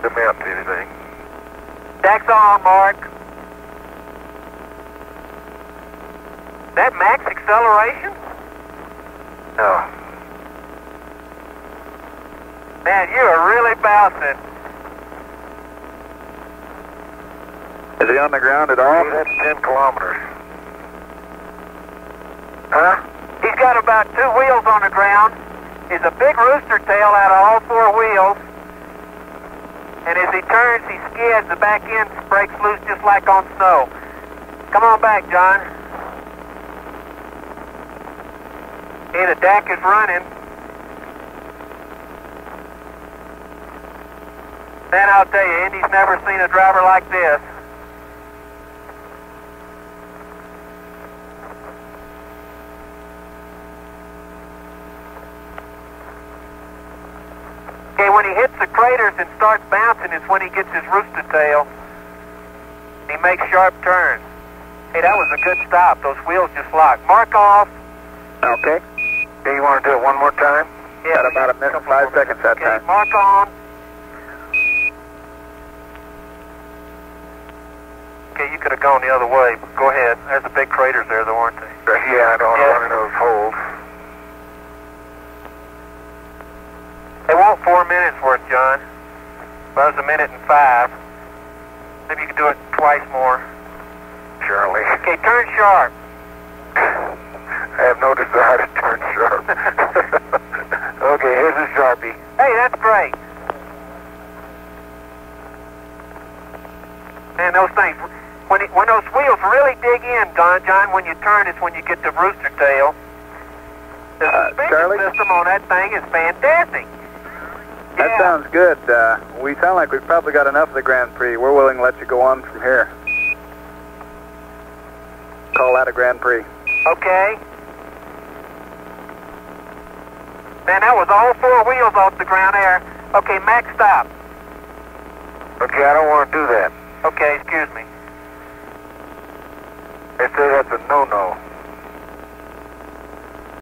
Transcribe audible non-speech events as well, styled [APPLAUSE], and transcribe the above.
The mount to anything. DAC's on, Mark. That max acceleration? No. Man, you are really bouncing. Is he on the ground at all? That's 10 kilometers. Huh? He's got about two wheels on the ground. He's a big rooster tail out of all four wheels. And as he turns, he. The back end breaks loose just like on snow. Come on back, John. Okay, the DAC is running. Man, I'll tell you, Indy's never seen a driver like this. Okay, when he hits the craters and starts bouncing is when he gets his rooster tail. He makes sharp turns. Hey, that was a good stop. Those wheels just locked. Mark off. Okay. Do you want to do it one more time? Yeah, Got about a minute and five seconds that Okay, time. mark on. Okay, you could have gone the other way. Go ahead. There's the big craters there, though, aren't they? Yeah, I don't Yeah. want of those holes. Want four minutes worth, John. Was a minute and five. Maybe you could do it twice more. Charlie. Okay, turn sharp. [LAUGHS] I have no desire to turn sharp. [LAUGHS] okay, here's a Sharpie. Hey, that's great. Man, those things, when, it, when those wheels really dig in, John, John, when you turn it's when you get the rooster tail. The Uh, suspension Charlie? system on that thing is fantastic. That Yeah. sounds good. Uh, we sound like we've probably got enough of the Grand Prix. We're willing to let you go on from here. Call that a Grand Prix. Okay. Man, that was all four wheels off the ground there. Okay, Max, stop. Okay, I don't want to do that. Okay, excuse me. They say that's a no-no.